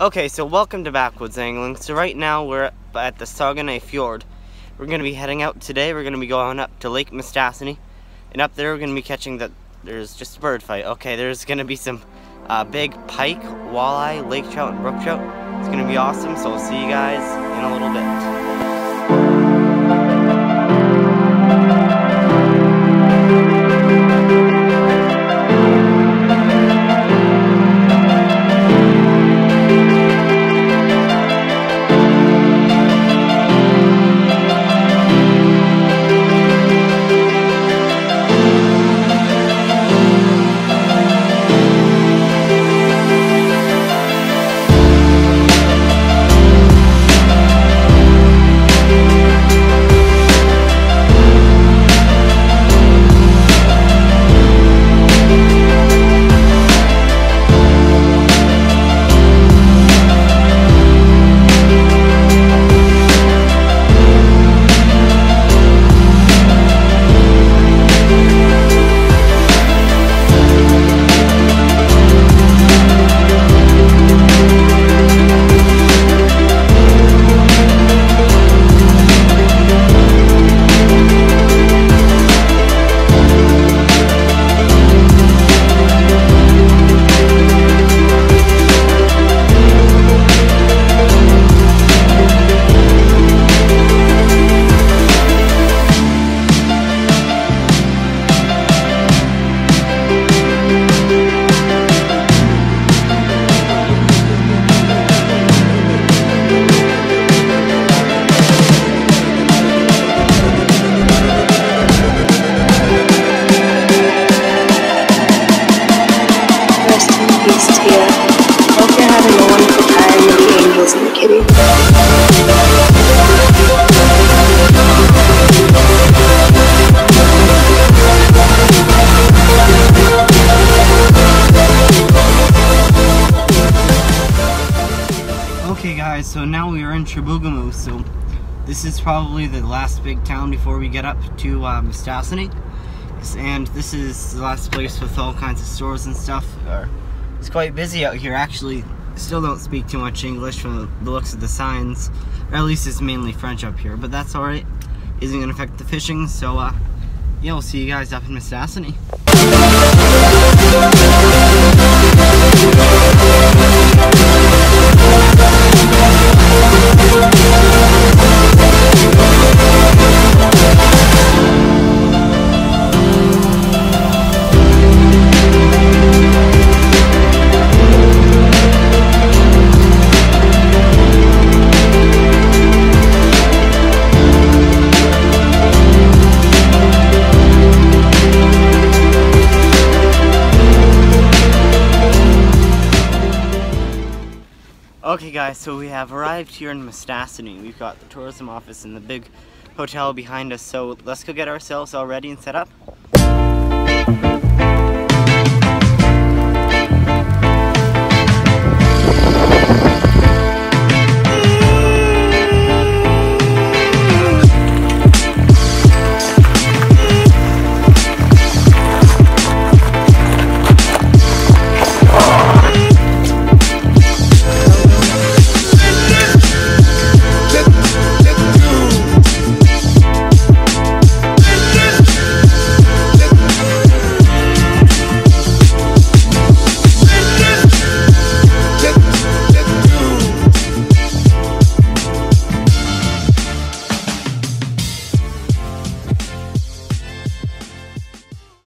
Okay, so welcome to Backwoods Angling. So right now we're at the Saguenay Fjord. We're going to be heading out today. We're going to be going up to Lake Mistassini. And up there we're going to be catching that there's just a bird fight. Okay, there's going to be some uh, big pike, walleye, lake trout, and brook trout. It's going to be awesome, so we'll see you guys in a little bit. Rest in peace. Hope you're having a wonderful time angels and kitty. Okay guys, so now we are in Chibougamau, so this is probably the last big town before we get up to uh, Mistassini. And this is the last place with all kinds of stores and stuff. It's quite busy out here, actually. Still don't speak too much English from the looks of the signs. Or at least it's mainly French up here, but that's alright. Isn't gonna affect the fishing, so uh, yeah, we'll see you guys up in Mistassini. Okay guys, so we have arrived here in Mistassini. We've got the tourism office and the big hotel behind us, so let's go get ourselves all ready and set up.